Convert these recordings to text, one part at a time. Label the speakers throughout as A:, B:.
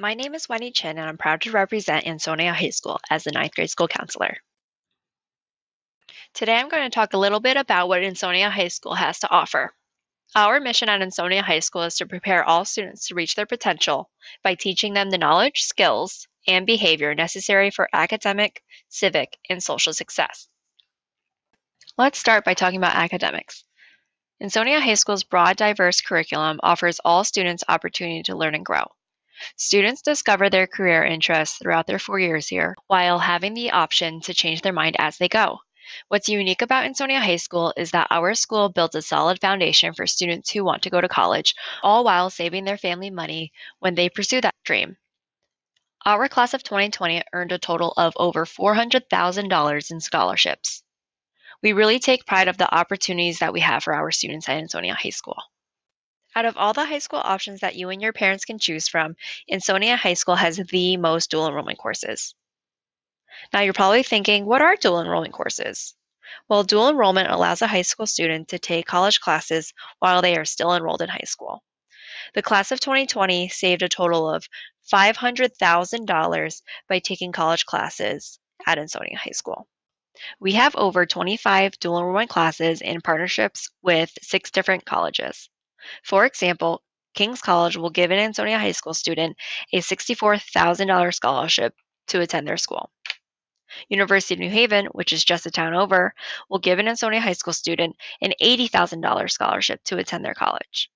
A: My name is Wendy Chin, and I'm proud to represent Ansonia High School as the ninth grade school counselor. Today, I'm going to talk a little bit about what Ansonia High School has to offer. Our mission at Ansonia High School is to prepare all students to reach their potential by teaching them the knowledge, skills, and behavior necessary for academic, civic, and social success. Let's start by talking about academics. Ansonia High School's broad, diverse curriculum offers all students opportunity to learn and grow. Students discover their career interests throughout their four years here, while having the option to change their mind as they go. What's unique about Ansonia High School is that our school builds a solid foundation for students who want to go to college, all while saving their family money when they pursue that dream. Our class of 2020 earned a total of over $400,000 in scholarships. We really take pride of the opportunities that we have for our students at Ansonia High School. Out of all the high school options that you and your parents can choose from, Ansonia High School has the most dual enrollment courses. Now you're probably thinking, what are dual enrollment courses? Well, dual enrollment allows a high school student to take college classes while they are still enrolled in high school. The class of 2020 saved a total of $500,000 by taking college classes at Ansonia High School. We have over 25 dual enrollment classes in partnerships with six different colleges. For example, King's College will give an Ansonia High School student a $64,000 scholarship to attend their school. University of New Haven, which is just a town over, will give an Ansonia High School student an $80,000 scholarship to attend their college.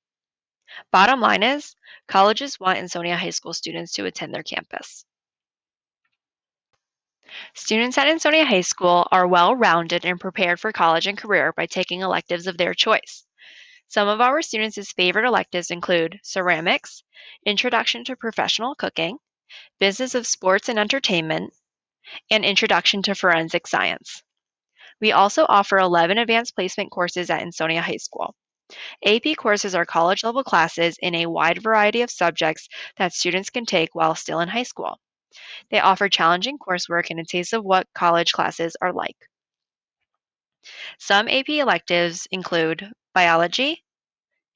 A: Bottom line is, colleges want Ansonia High School students to attend their campus. Students at Ansonia High School are well rounded and prepared for college and career by taking electives of their choice. Some of our students' favorite electives include ceramics, introduction to professional cooking, business of sports and entertainment, and introduction to forensic science. We also offer 11 advanced placement courses at Ansonia High School. AP courses are college level classes in a wide variety of subjects that students can take while still in high school. They offer challenging coursework and a taste of what college classes are like. Some AP electives include biology,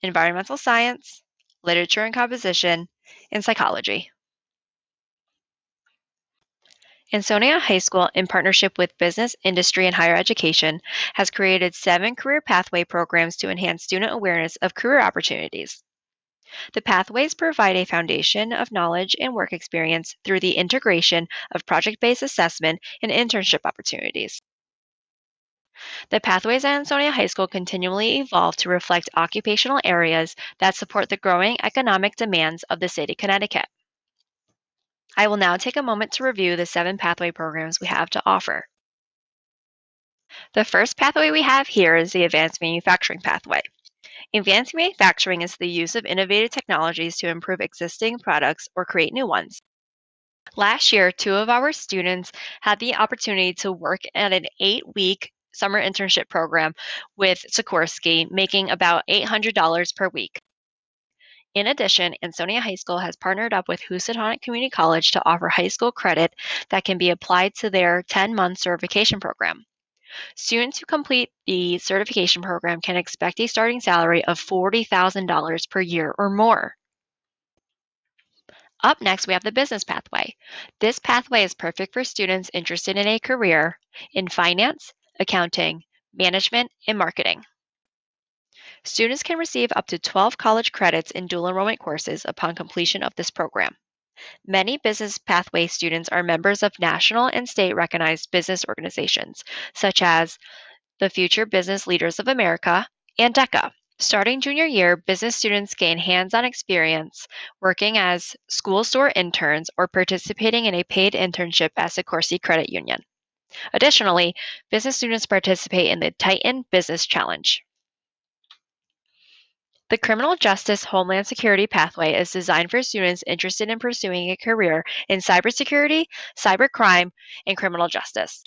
A: environmental science, literature and composition, and psychology. Ansonia High School, in partnership with business, industry, and higher education, has created seven career pathway programs to enhance student awareness of career opportunities. The pathways provide a foundation of knowledge and work experience through the integration of project based assessment and internship opportunities. The pathways at Ansonia High School continually evolve to reflect occupational areas that support the growing economic demands of the state of Connecticut. I will now take a moment to review the seven pathway programs we have to offer. The first pathway we have here is the Advanced Manufacturing Pathway. Advanced manufacturing is the use of innovative technologies to improve existing products or create new ones. Last year, two of our students had the opportunity to work at an eight week summer internship program with Sikorsky, making about $800 per week. In addition, Ansonia High School has partnered up with Housatonic Community College to offer high school credit that can be applied to their 10 month certification program. Students who complete the certification program can expect a starting salary of $40,000 per year or more. Up next, we have the business pathway. This pathway is perfect for students interested in a career in finance, accounting, management, and marketing. Students can receive up to 12 college credits in dual enrollment courses upon completion of this program. Many business pathway students are members of national and state recognized business organizations, such as the Future Business Leaders of America and DECA. Starting junior year, business students gain hands on experience working as school store interns or participating in a paid internship at Sikorsky Credit Union. Additionally, business students participate in the Titan Business Challenge. The Criminal Justice Homeland Security pathway is designed for students interested in pursuing a career in cybersecurity, cybercrime, and criminal justice.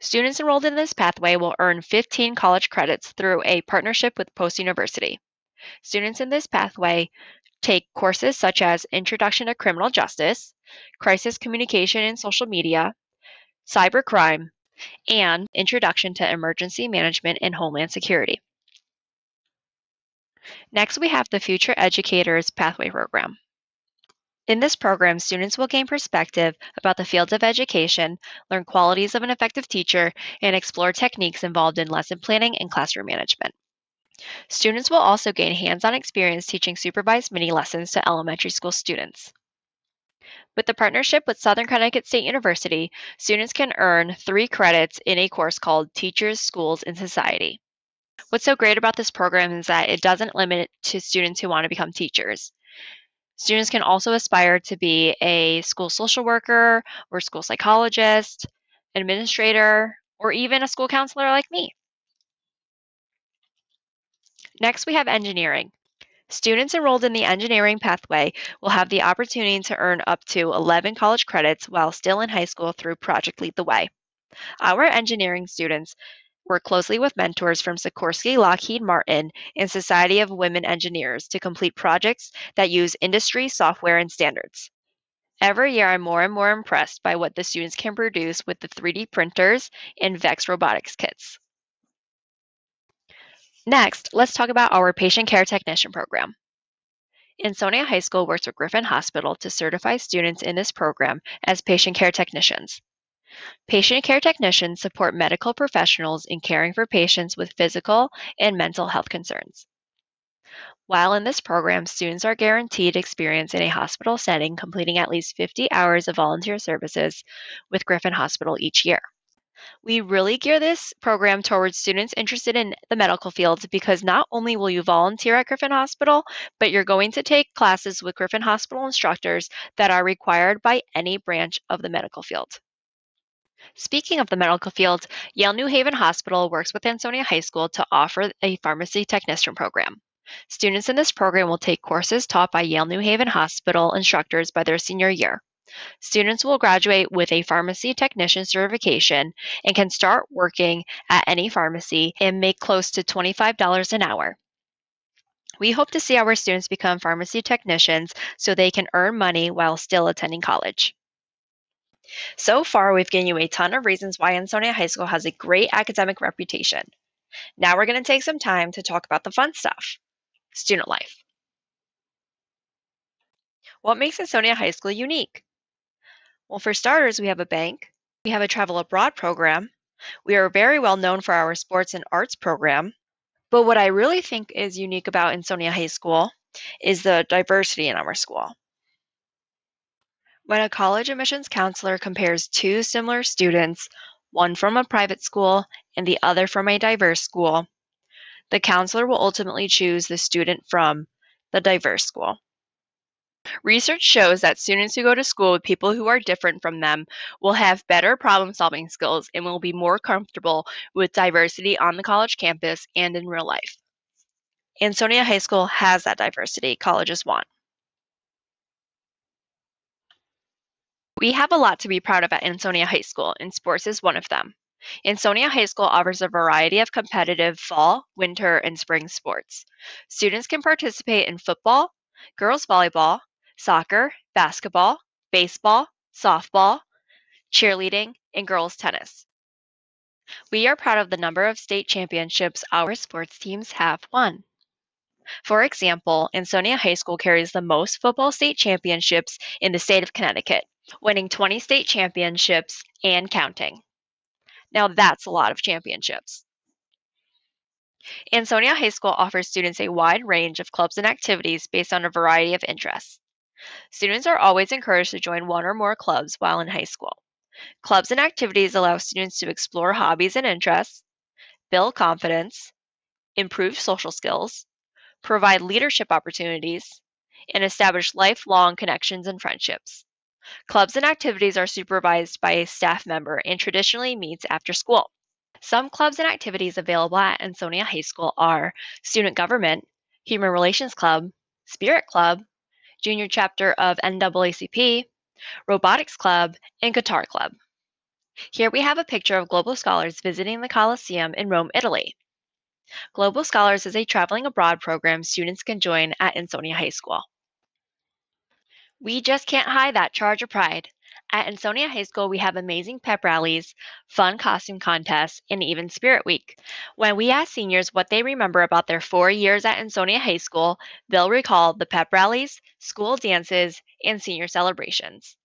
A: Students enrolled in this pathway will earn 15 college credits through a partnership with Post University. Students in this pathway take courses such as Introduction to Criminal Justice, Crisis Communication and Social Media, cybercrime, and Introduction to Emergency Management and Homeland Security. Next, we have the Future Educators Pathway Program. In this program, students will gain perspective about the fields of education, learn qualities of an effective teacher, and explore techniques involved in lesson planning and classroom management. Students will also gain hands-on experience teaching supervised mini lessons to elementary school students. With the partnership with Southern Connecticut State University, students can earn three credits in a course called Teachers, Schools, and Society. What's so great about this program is that it doesn't limit it to students who want to become teachers. Students can also aspire to be a school social worker or school psychologist, administrator, or even a school counselor like me. Next, we have engineering. Students enrolled in the engineering pathway will have the opportunity to earn up to 11 college credits while still in high school through Project Lead the Way. Our engineering students work closely with mentors from Sikorsky Lockheed Martin and Society of Women Engineers to complete projects that use industry software and standards. Every year, I'm more and more impressed by what the students can produce with the 3D printers and VEX robotics kits. Next, let's talk about our Patient Care Technician program. Ansonia High School works with Griffin Hospital to certify students in this program as patient care technicians. Patient care technicians support medical professionals in caring for patients with physical and mental health concerns. While in this program, students are guaranteed experience in a hospital setting, completing at least 50 hours of volunteer services with Griffin Hospital each year. We really gear this program towards students interested in the medical field because not only will you volunteer at Griffin Hospital, but you're going to take classes with Griffin Hospital instructors that are required by any branch of the medical field. Speaking of the medical field, Yale New Haven Hospital works with Ansonia High School to offer a pharmacy technician program. Students in this program will take courses taught by Yale New Haven Hospital instructors by their senior year. Students will graduate with a pharmacy technician certification and can start working at any pharmacy and make close to $25 an hour. We hope to see our students become pharmacy technicians so they can earn money while still attending college. So far, we've given you a ton of reasons why Ansonia High School has a great academic reputation. Now we're going to take some time to talk about the fun stuff student life. What makes Ansonia High School unique? Well, for starters, we have a bank, we have a travel abroad program, we are very well known for our sports and arts program. But what I really think is unique about Ansonia High School is the diversity in our school. When a college admissions counselor compares two similar students, one from a private school and the other from a diverse school, the counselor will ultimately choose the student from the diverse school. Research shows that students who go to school with people who are different from them will have better problem solving skills and will be more comfortable with diversity on the college campus and in real life. Ansonia High School has that diversity colleges want. We have a lot to be proud of at Ansonia High School, and sports is one of them. Ansonia High School offers a variety of competitive fall, winter, and spring sports. Students can participate in football, girls volleyball, soccer, basketball, baseball, softball, cheerleading, and girls tennis. We are proud of the number of state championships our sports teams have won. For example, Ansonia High School carries the most football state championships in the state of Connecticut, winning 20 state championships and counting. Now that's a lot of championships. Ansonia High School offers students a wide range of clubs and activities based on a variety of interests. Students are always encouraged to join one or more clubs while in high school. Clubs and activities allow students to explore hobbies and interests, build confidence, improve social skills, provide leadership opportunities, and establish lifelong connections and friendships. Clubs and activities are supervised by a staff member and traditionally meets after school. Some clubs and activities available at Ansonia High School are Student Government, Human Relations Club, Spirit Club, Junior Chapter of NAACP, Robotics Club, and Guitar Club. Here we have a picture of Global Scholars visiting the Colosseum in Rome, Italy. Global Scholars is a traveling abroad program students can join at Ansonia High School. We just can't hide that charge of pride. At Ansonia High School, we have amazing pep rallies, fun costume contests, and even Spirit Week. When we ask seniors what they remember about their four years at Ansonia High School, they'll recall the pep rallies, school dances, and senior celebrations.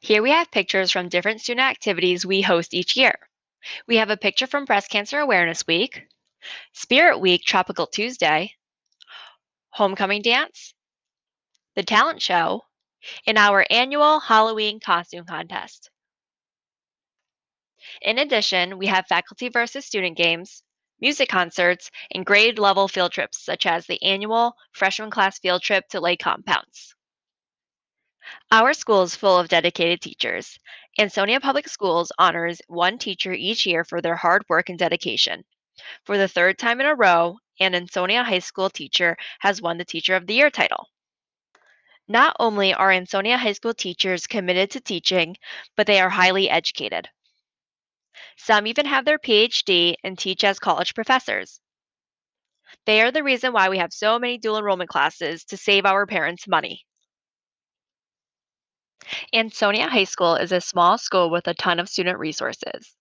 A: Here we have pictures from different student activities we host each year. We have a picture from Breast Cancer Awareness Week, Spirit Week Tropical Tuesday, Homecoming Dance, the Talent Show, and our annual Halloween costume contest. In addition, we have faculty versus student games, music concerts, and grade level field trips, such as the annual freshman class field trip to Lake Compounce. Our school is full of dedicated teachers. Ansonia Public Schools honors one teacher each year for their hard work and dedication. For the third time in a row, an Ansonia High School teacher has won the Teacher of the Year title. Not only are Ansonia High School teachers committed to teaching, but they are highly educated. Some even have their PhD and teach as college professors. They are the reason why we have so many dual enrollment classes to save our parents money. Ansonia High School is a small school with a ton of student resources.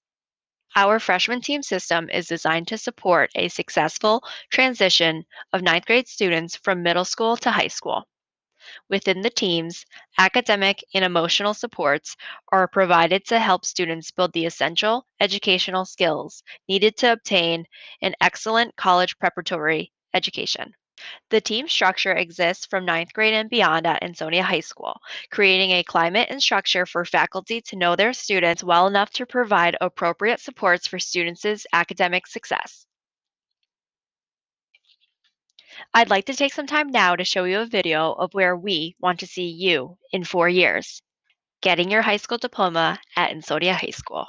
A: Our freshman team system is designed to support a successful transition of ninth grade students from middle school to high school. Within the teams, academic and emotional supports are provided to help students build the essential educational skills needed to obtain an excellent college preparatory education. The team structure exists from ninth grade and beyond at Ansonia High School, creating a climate and structure for faculty to know their students well enough to provide appropriate supports for students' academic success. I'd like to take some time now to show you a video of where we want to see you in four years, getting your high school diploma at Ansonia High School.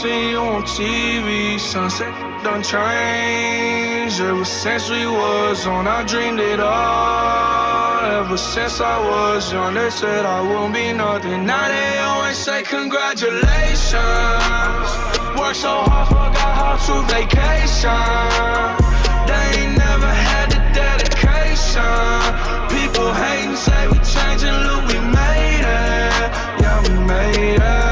B: See you on TV. Sunset done changed ever since we was on. I dreamed it all. Ever since I was young, they said I won't be nothing. Now they always say congratulations. Worked so hard, forgot how to vacation. They ain't never had the dedication. People hating, say we changing, look, we made it. Yeah, we made it.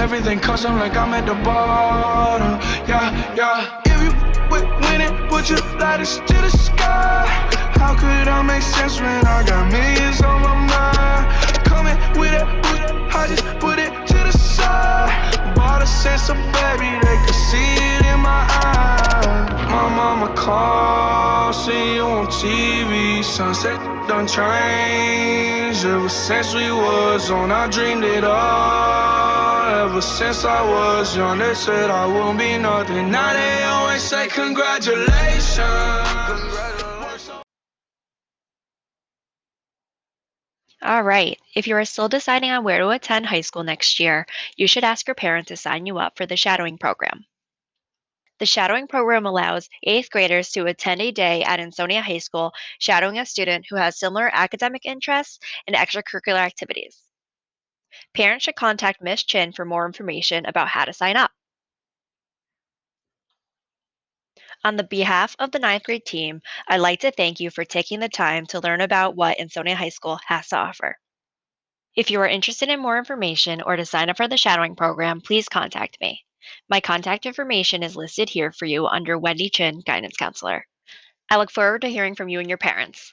B: Everything custom like I'm at the bottom, yeah, yeah. If you with winning, would you light us to the sky? How could I make sense when I got millions on my mind? Coming with it, with it, I just put it to the side. Bought a sense baby, they could see it in my eyes. My mama call, see you on TV. Sunset done changed ever since we was on. I dreamed it all. Ever since I was young, they said I won't be nothing. Now they always say congratulations. Congratulations.
A: All right, if you are still deciding on where to attend high school next year, you should ask your parents to sign you up for the shadowing program. The shadowing program allows eighth graders to attend a day at Ansonia High School shadowing a student who has similar academic interests and extracurricular activities. Parents should contact Ms. Chin for more information about how to sign up. On the behalf of the ninth grade team, I'd like to thank you for taking the time to learn about what Ansonia High School has to offer. If you are interested in more information or to sign up for the shadowing program, please contact me. My contact information is listed here for you under Wendy Chin, Guidance Counselor. I look forward to hearing from you and your parents.